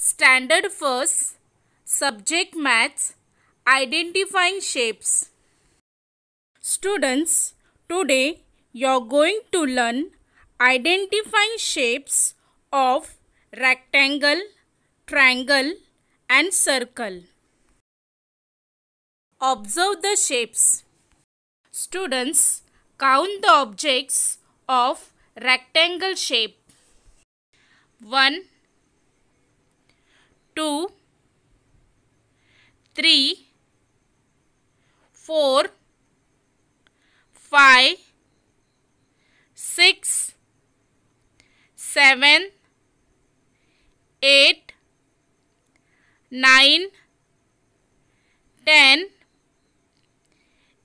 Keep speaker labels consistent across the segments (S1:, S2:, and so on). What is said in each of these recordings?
S1: Standard First Subject Maths Identifying Shapes Students, today you are going to learn identifying shapes of rectangle, triangle and circle. Observe the shapes. Students, count the objects of rectangle shape. 1 2 3 4 5 6 7 8 9 10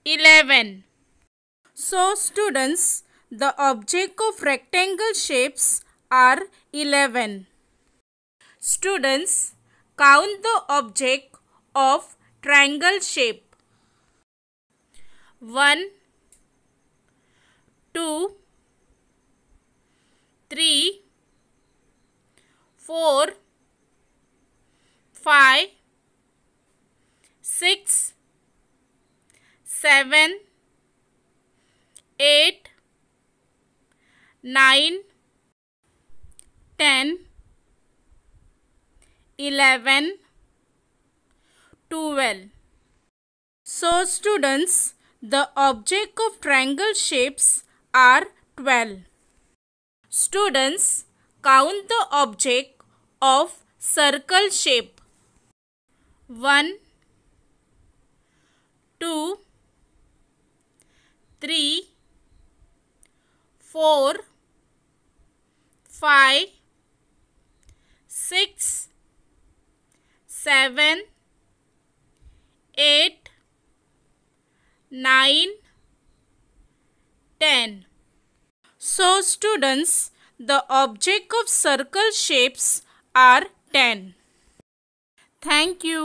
S1: 11 so students the object of rectangle shapes are 11 students count the object of triangle shape. 1 2 3 4 5 6 7 8 9 10 11 12 so students the object of triangle shapes are 12 students count the object of circle shape. 1 2 3 4 5 6 7 8 9 10 so students the object of circle shapes are 10 thank you